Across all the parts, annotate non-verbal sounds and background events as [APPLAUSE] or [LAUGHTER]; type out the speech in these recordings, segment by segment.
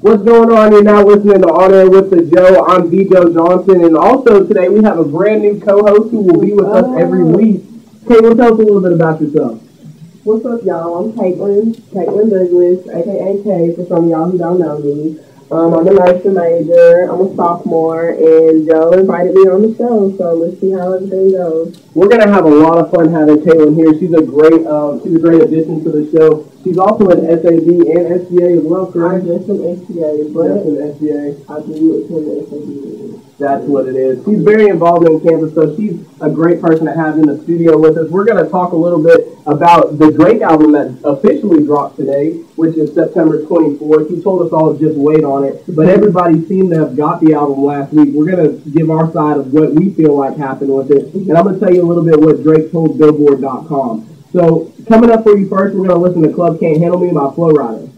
What's going on? You're now listening to On Air with the Jo. I'm the Jo Johnson, and also today we have a brand new co-host who will be with us every Oh. week. Caitlin, tell us a little bit about yourself. What's up, y'all? I'm Caitlin, Caitlin Douglas, aka K, for some of y'all who don't know me. Um, I'm a nursing major. I'm a sophomore, and Jo invited me on the show, so let's see how everything goes. We're gonna have a lot of fun having Caitlin here. She's a great, um, she's a great addition to the show. She's also an SAD and SGA as well, correct? I'm just an SGA, Just an SGA. I do attend the SAD. That's what it is. She's very involved in campus, so she's a great person to have in the studio with us. We're going to talk a little bit about the Drake album that officially dropped today, which is September 24th. He told us all to just wait on it, but everybody seemed to have got the album last week. We're going to give our side of what we feel like happened with it, and I'm going to tell you a little bit what Drake told Billboard.com. So, coming up for you first, we're going to listen to Club Can't Handle Me by Flo Rida.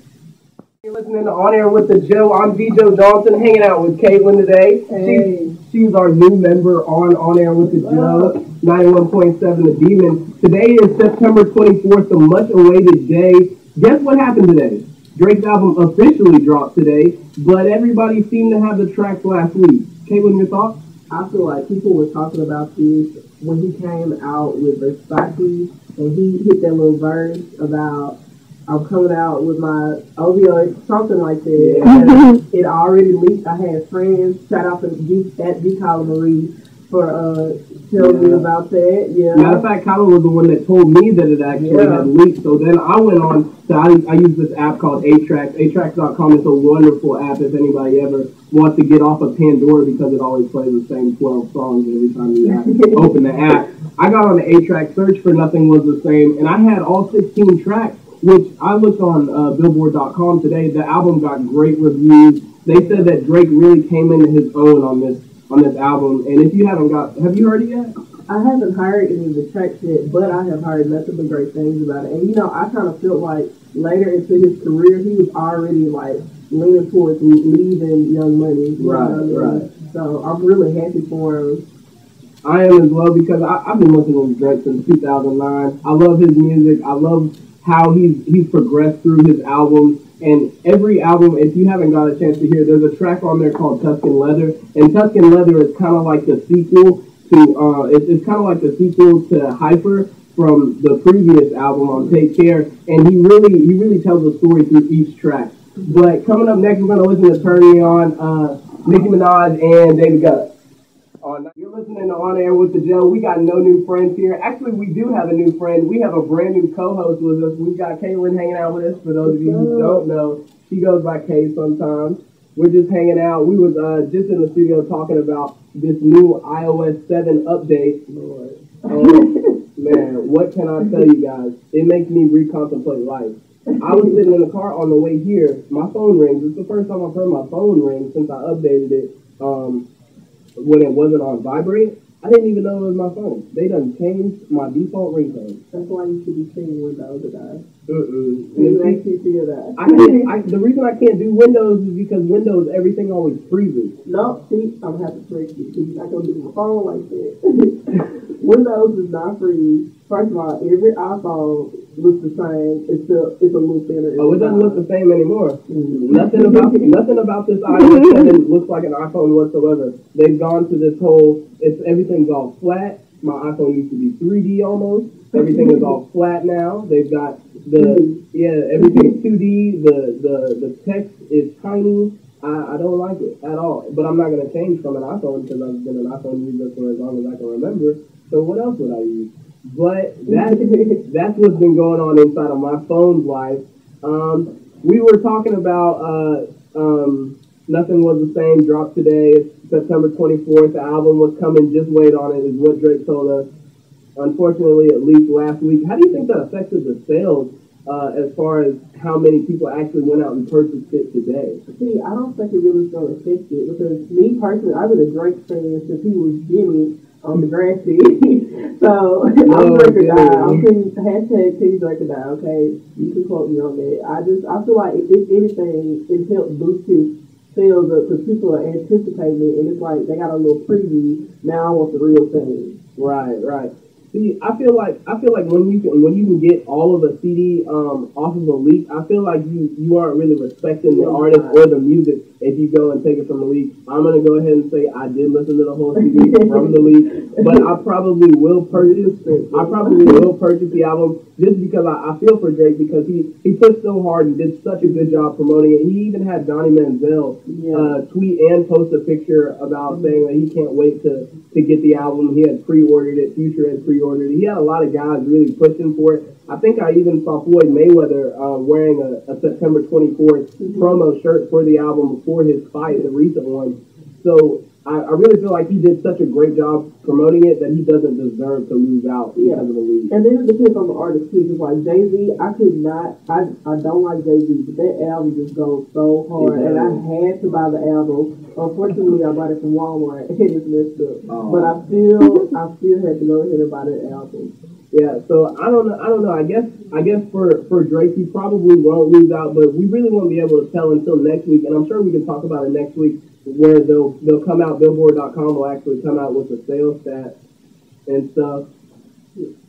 You're listening to On Air with the Jo. I'm the Jo Johnson, hanging out with Caitlin today. Hey. She's, she's our new member on On Air with the Jo, 91.7 The Demon. Today is September 24th, the much awaited day. Guess what happened today? Drake's album officially dropped today, but everybody seemed to have the tracks last week. Caitlin, your thoughts? I feel like people were talking about this when he came out with Versace and he hit that little verse about I'm coming out with my OVO, something like that. [LAUGHS] It already leaked. I had friends, shout out to G, at G. Marie for uh, telling me about that. Yeah. Matter of fact, Kyla was the one that told me that it actually Yeah. had leaked. So then I went on, so I, I use this app called 8tracks. 8tracks.com is a wonderful app if anybody ever wants to get off of Pandora because it always plays the same 12 songs every time you [LAUGHS] open the app. I got on the 8track search for Nothing Was the Same, and I had all 16 tracks, which I looked on uh, Billboard.com today. The album got great reviews. They said that Drake really came into his own on this on this album. And if you haven't got, have you heard it yet? I haven't heard any of the tracks yet, but I have heard nothing but great things about it. And you know, I kind of felt like later into his career, he was already like leaning towards leaving Young Money. you Right, I mean? right. So I'm really happy for him. I am as well because I, I've been listening to Drake since 2009. I love his music. I love how he's he's progressed through his albums. And every album, if you haven't got a chance to hear, there's a track on there called Tuscan Leather. And Tuscan Leather is kind of like the sequel to, uh, it's, it's kind of like the sequel to Hyper from the previous album on Take Care. And he really, he really tells a story through each track. But coming up next, we're going to listen to Turn Me On, uh, Nicki Minaj and David Guetta. On, you're listening to On Air with the Jo. We got no new friends here. Actually, we do have a new friend. We have a brand new co-host with us. We've got Caitlin hanging out with us. For those of you who don't know, she goes by Kay sometimes. We're just hanging out. We was uh, just in the studio talking about this new iOS 7 update. Lord. And, man, what can I tell you guys? It makes me recontemplate life. I was sitting in the car on the way here. My phone rings. It's the first time I've heard my phone ring since I updated it. Um, when it wasn't on vibrate, I didn't even know it was my phone. They done changed my default ringtone. That's why you should be seeing Windows today. Mm-mm. It makes you feel that. I can't, I, the reason I can't do Windows is because Windows everything always freezes. No, see, I'm gonna have to trick you because you're not gonna do my phone like that. [LAUGHS] Windows is not free. First of all, every iPhone looks the same except it's a little thinner. Oh, it doesn't look the same anymore. Mhm. Nothing about nothing about this [LAUGHS] iPhone 7 looks like an iPhone whatsoever. They've gone to this whole it's everything's all flat. My iPhone used to be 3D almost. Everything is all flat now. They've got the yeah everything's 2D. The the the text is tiny. I, I don't like it at all. But I'm not gonna change from an iPhone because I've been an iPhone user for as long as I can remember. So what else would I use? But that [LAUGHS] that's what's been going on inside of my phone's life. Um, we were talking about uh, um, Nothing Was the Same drop today. It's September 24th. The album was coming. Just wait on it, is what Drake told us. Unfortunately, it leaked last week. How do you think that affected the sales uh, as far as how many people actually went out and purchased it today? See, I don't think it really is gonna affect it because me personally, I've been a Drake fan since he was Jimmy on the Degrassi. [LAUGHS] so I'm Drake or die. I'm hashtag Team Drake or die. Okay, you can quote me on that. I just I feel like if, if anything, it helped boost his sales up because people are anticipating it, and it's like they got a little preview. Now I want the real thing. Right, right. See, I feel like I feel like when you can when you can get all of a CD um, off of a leak, I feel like you you aren't really respecting the artist or the music if you go and take it from the leak. I'm gonna go ahead and say I did listen to the whole CD [LAUGHS] from the leak, but I probably will purchase I probably will purchase the album just because I, I feel for Drake because he he pushed so hard and did such a good job promoting it. He even had Johnny Manziel uh, tweet and post a picture about saying that he can't wait to to get the album. He had pre-ordered it. Future had pre-ordered. He had a lot of guys really pushing for it. I think I even saw Floyd Mayweather uh, wearing a, a September 24th promo shirt for the album before his fight, the recent one. So I, I really feel like he did such a great job promoting it that he doesn't deserve to lose out because Yeah. of the league. And then it depends on the artist too. Cause like Jay Z, I could not. I I don't like Jay Z, but that album just goes so hard, and I had to buy the album. Unfortunately, I bought it from Walmart [LAUGHS] and it's messed up. Oh. But I still, I still had to go ahead and buy that album. Yeah, so I don't know. I don't know. I guess I guess for for Drake, he probably won't lose out, but we really won't be able to tell until next week, and I'm sure we can talk about it next week, where they'll they'll come out. Billboard.com will actually come out with the sales stats and stuff.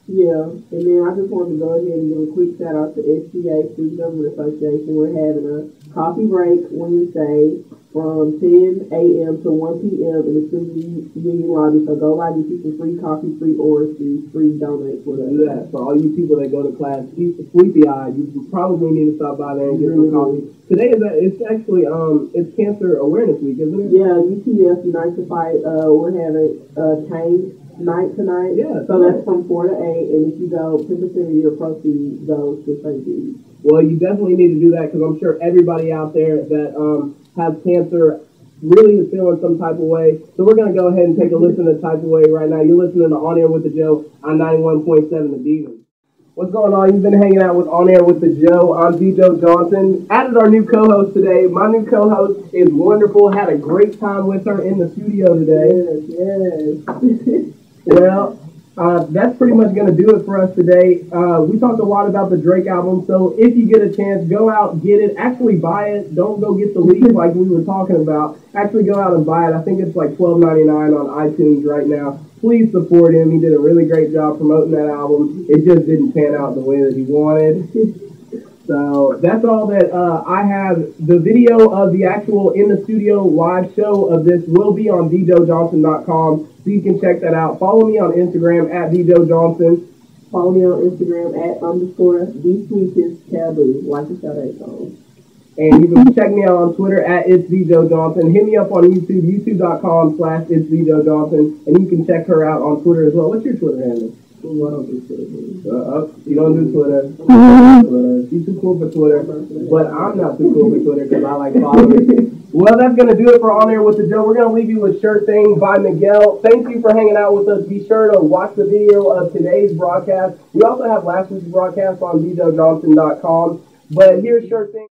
Yeah, and then I just wanted to go ahead and give a quick shout out to SGA, Student Government Association. We're having a coffee break Wednesday from 10 a.m. to 1 p.m. in the student union lobby. So go by and get some free coffee, free orange juice, free donuts, whatever. that for all you people that go to class, keep the sleepy eyed. You probably need to stop by there and get some coffee. Today is a, it's actually um it's Cancer Awareness Week, isn't it? Yeah, UTF Unite to Fight. Uh, we're having uh, Change night tonight. Yeah, So that's from 4 to 8. And if you go, 10% of your proceeds goes to St. Jude's. Well, you definitely need to do that because I'm sure everybody out there that um, has cancer really is feeling some type of way. So we're going to go ahead and take a listen to Type of Way right now. You're listening to On Air with the Jo on 91.7 The Demon. What's going on? You've been hanging out with On Air with the Jo. I'm the Jo Johnson. Added our new co-host today. My new co-host is wonderful. Had a great time with her in the studio today. Yes, yes. [LAUGHS] Well, uh, that's pretty much going to do it for us today. Uh, we talked a lot about the Drake album, so if you get a chance, go out, get it. Actually, buy it. Don't go get the leak like we were talking about. Actually, go out and buy it. I think it's like twelve ninety nine on iTunes right now. Please support him. He did a really great job promoting that album. It just didn't pan out the way that he wanted. So that's all that uh, I have. The video of the actual in the studio live show of this will be on thejojohnson.com, so you can check that out. Follow me on Instagram at thejojohnson. Follow me on Instagram at underscore the sweetest taboo. Like the Sade song. And you can check me out on Twitter at it's Johnson. Hit me up on YouTube, youtube.com slash it's Johnson. And you can check her out on Twitter as well. What's your Twitter handle? I don't do Twitter. Uh, uh, you don't do Twitter. Too cool for Twitter. But I'm not too cool for Twitter because I like following. well, that's going to do it for On Air with the Jo. We're going to leave you with Sure Thing by Miguel. Thank you for hanging out with us. Be sure to watch the video of today's broadcast. We also have last week's broadcast on thejojohnson.com. But here's Sure Thing.